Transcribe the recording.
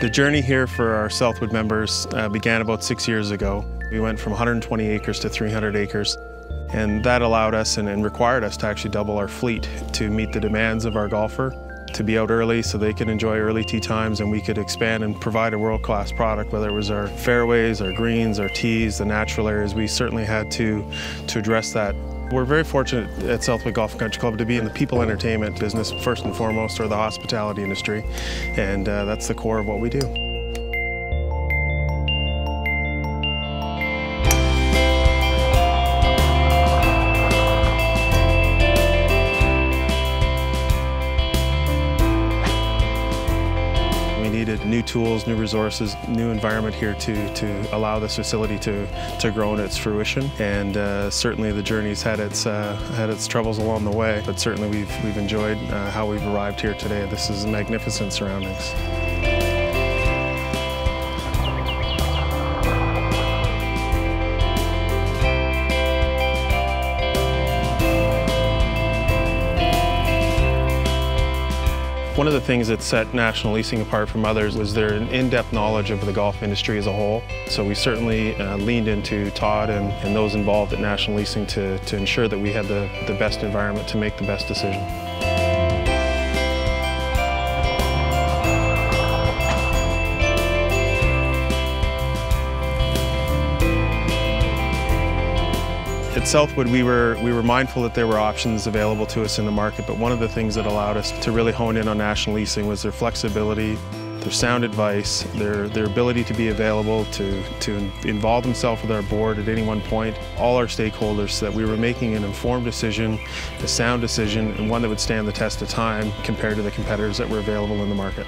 The journey here for our Southwood members uh, began about six years ago. We went from 120 acres to 300 acres, and that allowed us and, and required us to actually double our fleet to meet the demands of our golfer to be out early so they could enjoy early tee times and we could expand and provide a world-class product, whether it was our fairways, our greens, our tees, the natural areas. We certainly had to, to address that. We're very fortunate at Southwood Golf Country Club to be in the people entertainment business first and foremost, or the hospitality industry, and uh, that's the core of what we do. Needed new tools, new resources, new environment here to, to allow this facility to, to grow in its fruition. And uh, certainly the journey's had its, uh, had its troubles along the way, but certainly we've, we've enjoyed uh, how we've arrived here today. This is magnificent surroundings. One of the things that set National Leasing apart from others was their in-depth knowledge of the golf industry as a whole. So we certainly uh, leaned into Todd and, and, those involved at National Leasing to, to ensure that we had the, the best environment to make the best decision. At Southwood, we were, we were mindful that there were options available to us in the market, but one of the things that allowed us to really hone in on National Leasing was their flexibility, their sound advice, their, their ability to be available to, to involve themselves with our board at any one point, all our stakeholders, so that we were making an informed decision, a sound decision, and one that would stand the test of time compared to the competitors that were available in the market.